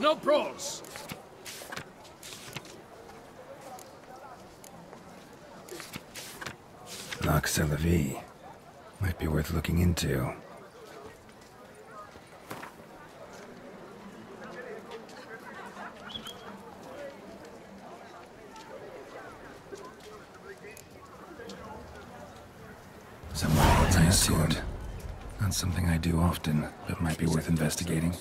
no pros. Selavi. Might be worth looking into. Someone else I assumed. Not something I do often, but might be worth investigating.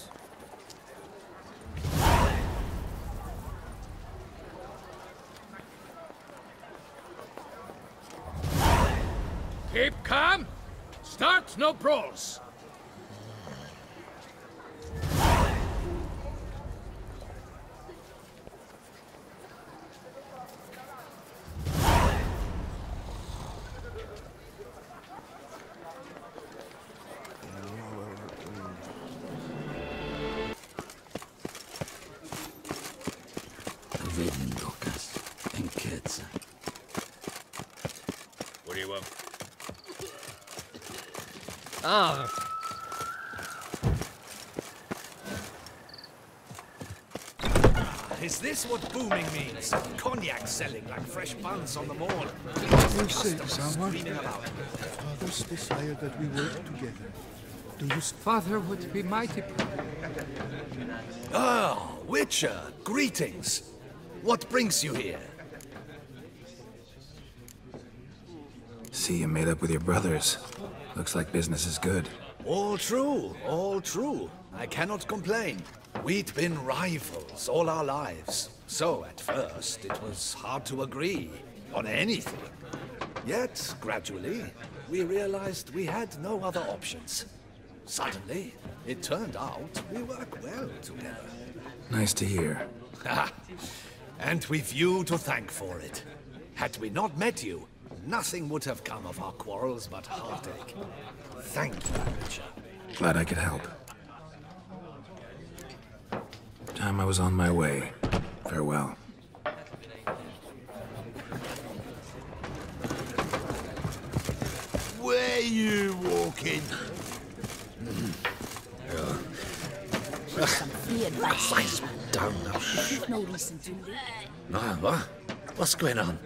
Keep calm. Start no pros. Ven, Lucas. Enqueza. What do you want? Ah, Is this what booming means? Cognac selling like fresh buns on the mall. You say, Customers Sama, screaming about. fathers desire that we work together. Do you father would be mighty proud. Oh, Witcher, greetings. What brings you here? See you made up with your brothers. Looks like business is good. All true, all true. I cannot complain. We'd been rivals all our lives. So, at first, it was hard to agree on anything. Yet, gradually, we realized we had no other options. Suddenly, it turned out we work well together. Nice to hear. And we've you to thank for it. Had we not met you, nothing would have come of our quarrels but heartache. Thank you, Witcher. Glad I could help. Time I was on my way. Farewell. Where you walking? Size down now. Shh. No reason to leave. No, what? What's going on?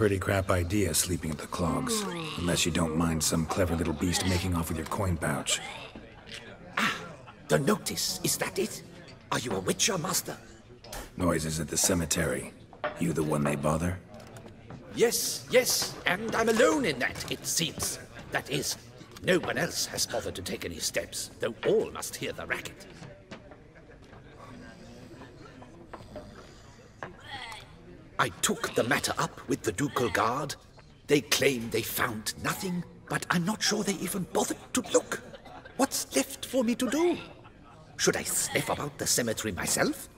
Pretty crap idea sleeping at the clogs. Unless you don't mind some clever little beast making off with your coin pouch. Ah, the notice, is that it? Are you a Witcher, Master? Noises at the cemetery. You the one they bother? Yes, yes, and I'm alone in that, it seems. That is, no one else has bothered to take any steps, though all must hear the racket. I took the matter up with the Ducal Guard. They claim they found nothing, but I'm not sure they even bothered to look. What's left for me to do? Should I sniff about the cemetery myself?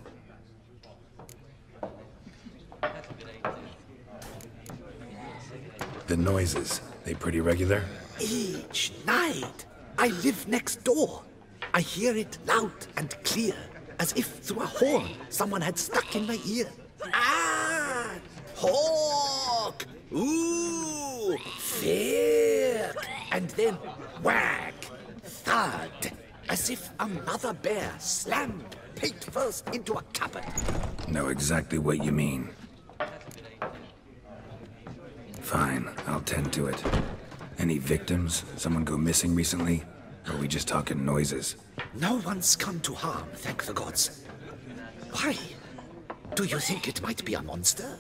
The noises, they pretty regular? Each night, I live next door. I hear it loud and clear, as if through a horn someone had stuck in my ear. Ah! Hawk! Ooh! Fear! And then whack! Thud! As if another bear slammed pate first into a cupboard. Know exactly what you mean. Fine, I'll tend to it. Any victims? Someone go missing recently? Or are we just talking noises? No one's come to harm, thank the gods. Why? Do you think it might be a monster?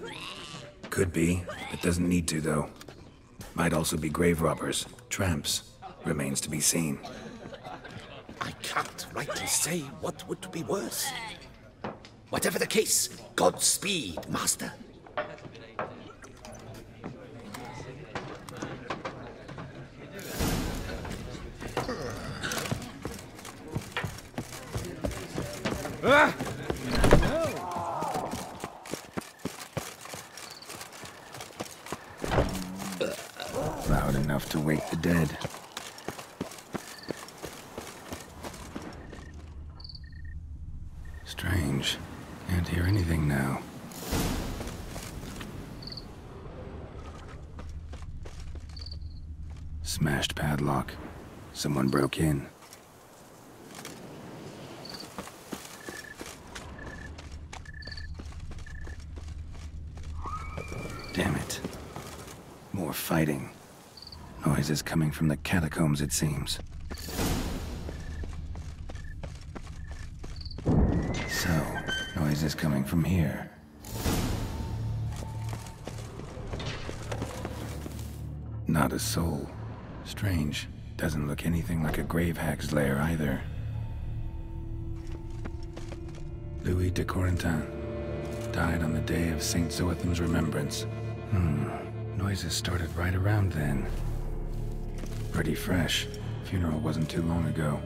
Could be. It doesn't need to, though. Might also be grave robbers, tramps. Remains to be seen. I can't rightly say what would be worse. Whatever the case, Godspeed, Master. Loud enough to wake the dead. Strange. Can't hear anything now. Smashed padlock. Someone broke in. More fighting. Noises coming from the catacombs, it seems. So, noises coming from here. Not a soul. Strange. Doesn't look anything like a grave hack's lair either. Louis de Corentin. Died on the day of St. Zoetham's remembrance. Hmm. Noises started right around then. Pretty fresh. Funeral wasn't too long ago.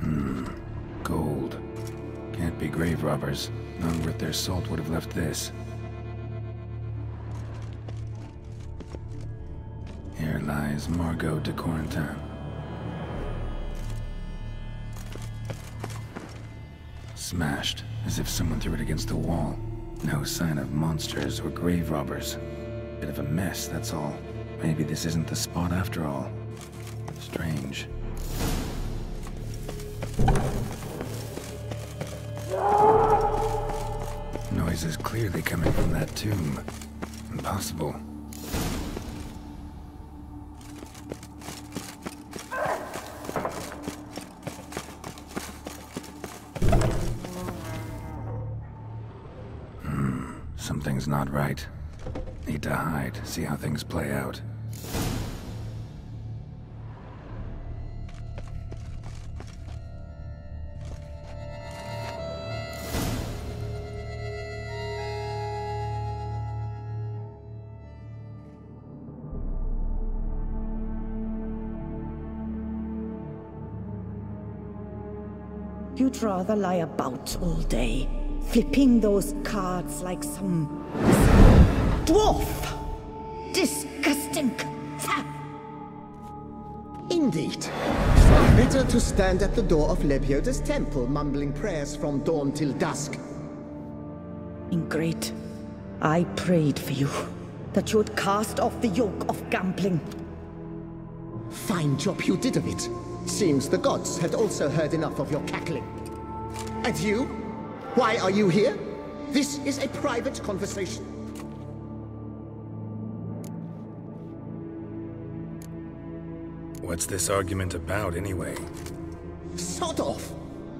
Hmm. Gold. Can't be grave robbers. None worth their salt would have left this. Here lies Margot de Corentin. Smashed, as if someone threw it against the wall. No sign of monsters or grave robbers. Bit of a mess, that's all. Maybe this isn't the spot after all. Strange. Noise is clearly coming from that tomb. Impossible. Something's not right. Need to hide, see how things play out. You'd rather lie about all day, flipping those cards like some dwarf. Disgusting. Indeed. Better to stand at the door of Lebioda's temple, mumbling prayers from dawn till dusk. Ingrate, I prayed for you, that you would cast off the yoke of gambling. Fine job you did of it. Seems the gods had also heard enough of your cackling. And you? Why are you here? This is a private conversation. What's this argument about, anyway? Sod off!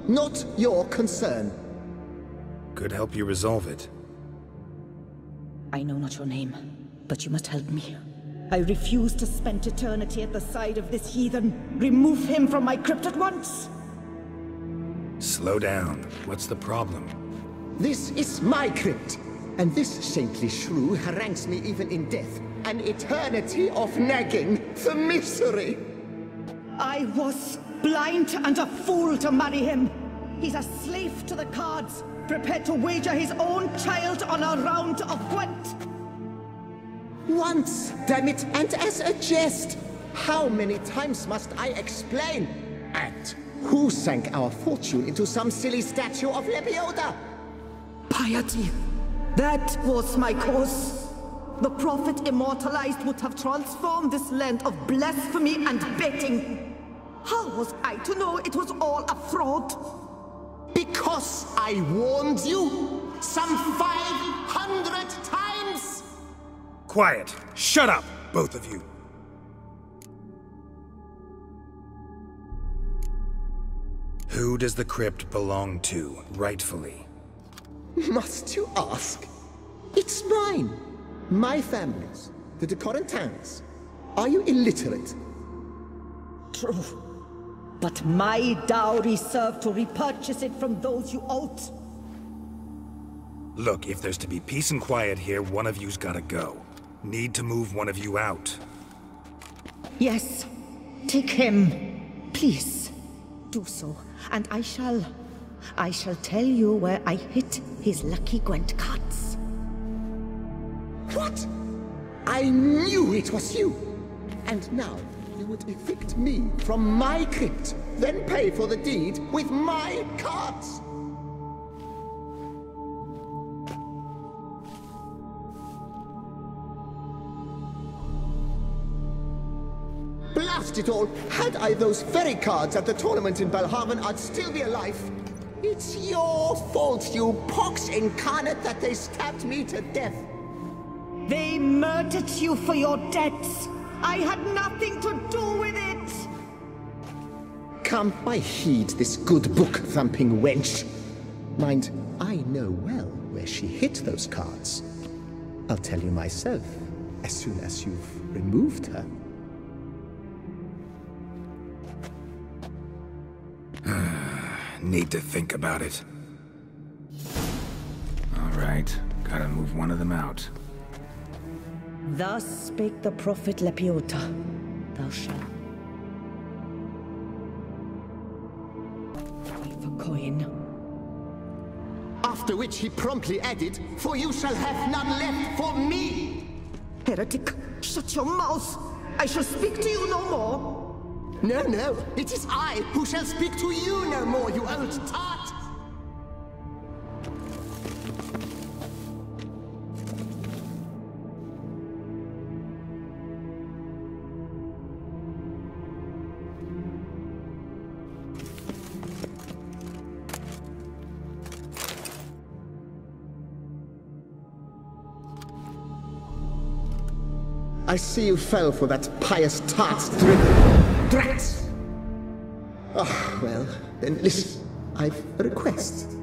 Not your concern. Could help you resolve it. I know not your name, but you must help me. I refuse to spend eternity at the side of this heathen. Remove him from my crypt at once! Slow down. What's the problem? This is my crypt, and this saintly shrew harangues me even in death. An eternity of nagging, the misery! I was blind and a fool to marry him. He's a slave to the cards, prepared to wager his own child on a round of Gwent. Once, damn it, and as a jest! How many times must I explain? And who sank our fortune into some silly statue of Lebioda? Piety. That was my cause. The prophet immortalized would have transformed this land of blasphemy and betting. How was I to know it was all a fraud? Because I warned you some 500 times! Quiet! Shut up, both of you! Who does the crypt belong to, rightfully? Must you ask? It's mine. My family's. The de Corentins. Are you illiterate? True. But my dowry served to repurchase it from those you owed. Look, if there's to be peace and quiet here, one of you's gotta go. Need to move one of you out. Yes. Take him. Please. Do so. And I shall... I shall tell you where I hid his lucky Gwent cards. What? I knew it was you! And now you would evict me from my crypt, then pay for the deed with my cards! It all! Had I those very cards at the tournament in Belhaven, I'd still be alive. It's your fault, you pox incarnate, that they stabbed me to death. They murdered you for your debts. I had nothing to do with it. Come, I heed this good book-thumping wench. Mind, I know well where she hid those cards. I'll tell you myself, as soon as you've removed her. Need to think about it. All right, gotta move one of them out. Thus spake the prophet Lebioda. Thou shalt. Wait for coin. After which he promptly added, For you shall have none left for me! Heretic, shut your mouth! I shall speak to you no more! No, no, it is I who shall speak to you no more, you old tart! I see you fell for that pious tart's trick. Drats! Oh, ah, well, then listen. I've a request.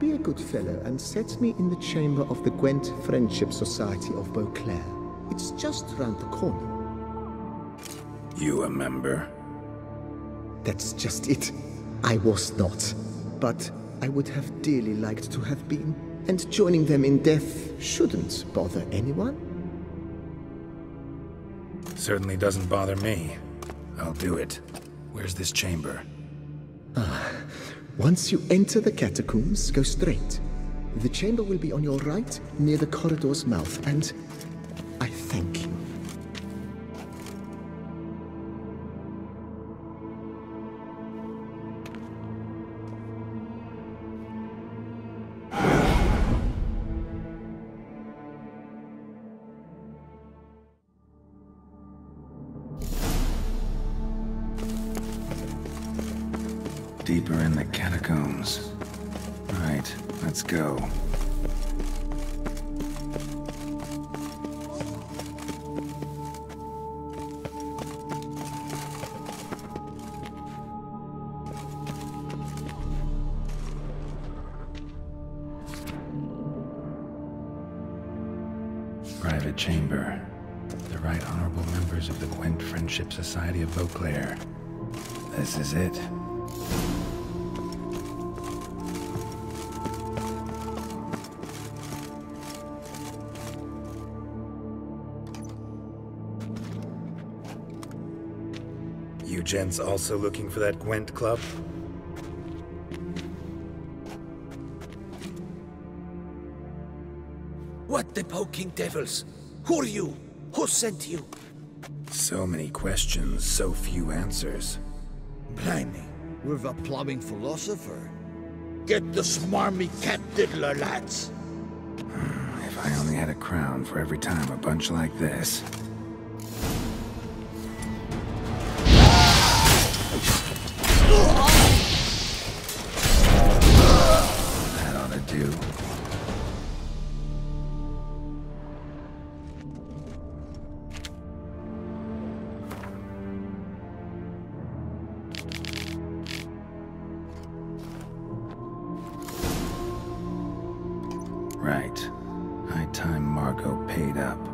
Be a good fellow and set me in the chamber of the Gwent Friendship Society of Beauclair. It's just round the corner. You a member? That's just it. I was not. But I would have dearly liked to have been. And joining them in death shouldn't bother anyone. Certainly doesn't bother me. I'll do it. Where's this chamber? Ah. Once you enter the catacombs, go straight. The chamber will be on your right, near the corridor's mouth, and Private chamber. The right honorable members of the Gwent Friendship Society of Beauclair. This is it. You gents also looking for that Gwent club? What the poking devils? Who are you? Who sent you? So many questions, so few answers. Blimey. We're the plumbing philosopher. Get the smarmy cat diddler, lads. Hmm, if I only had a crown for every time a bunch like this. Right. High time Margot paid up.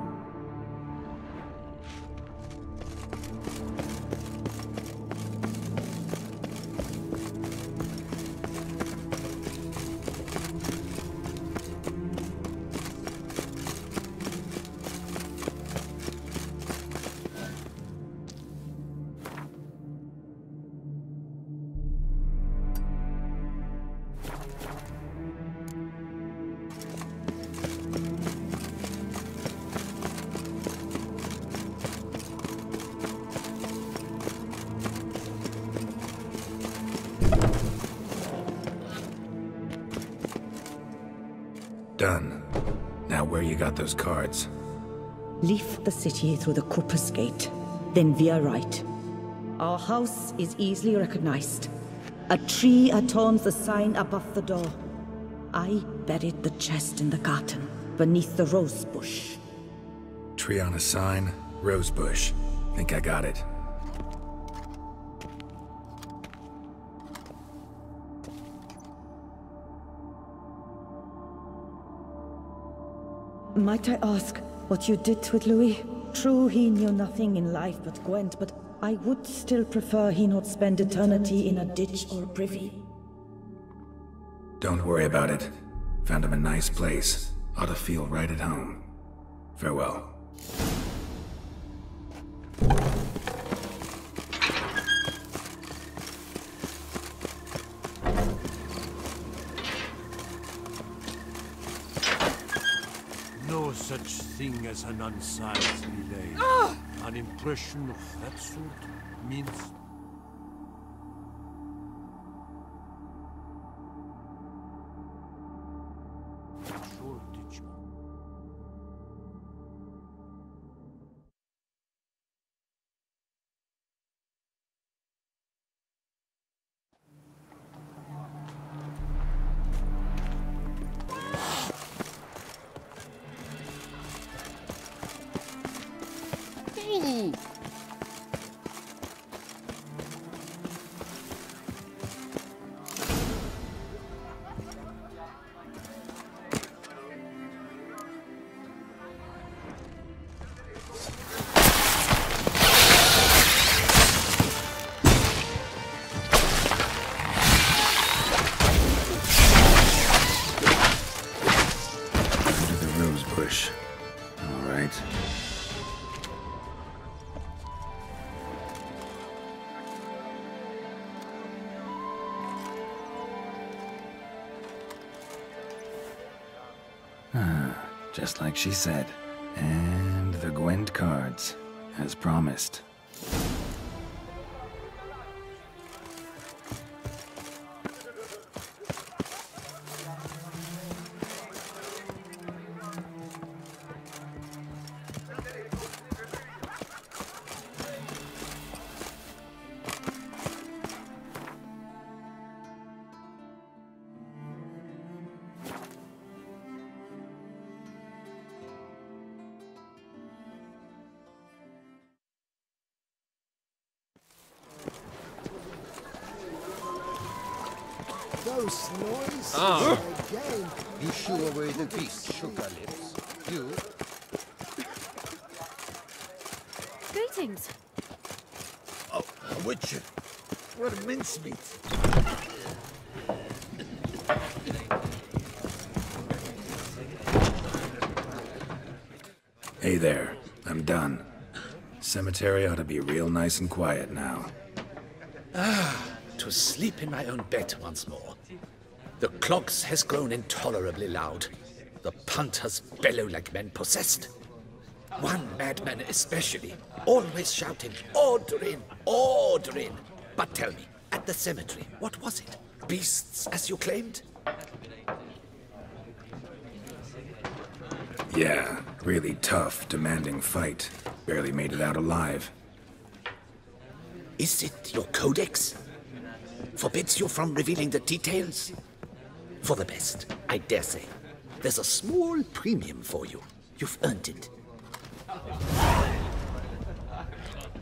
Where you got those cards? Leave the city through the Corpus Gate, then veer right. Our house is easily recognized. A tree adorns the sign above the door. I buried the chest in the garden, beneath the rose bush. Tree on a sign, rose bush. Think I got it. Might I ask what you did with Louis? True, he knew nothing in life but Gwent, but I would still prefer he not spend eternity in a ditch or privy. Don't worry about it. Found him a nice place. Ought to feel right at home. Farewell. No such thing as an unsized relay. Ah! An impression of that sort means 위 기. Ah, just like she said. And the Gwent cards, as promised. Those noise Ah. again. You shoo away the beast, sugar lips. You Greetings. Oh, a witcher. What a mincemeat. Hey there, I'm done. Cemetery ought to be real nice and quiet now. To sleep in my own bed once more. The clogs has grown intolerably loud. The punters bellow like men possessed. One madman especially, always shouting, Order in! Order in! But tell me, at the cemetery, what was it? Beasts, as you claimed? Yeah, really tough, demanding fight. Barely made it out alive. Is it your codex? Forbids you from revealing the details? For the best, I dare say. There's a small premium for you. You've earned it.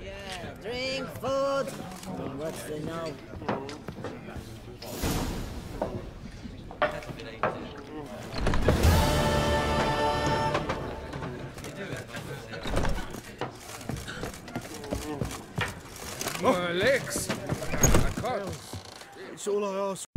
Yeah, drink, food. What's the now? More licks. It's all I ask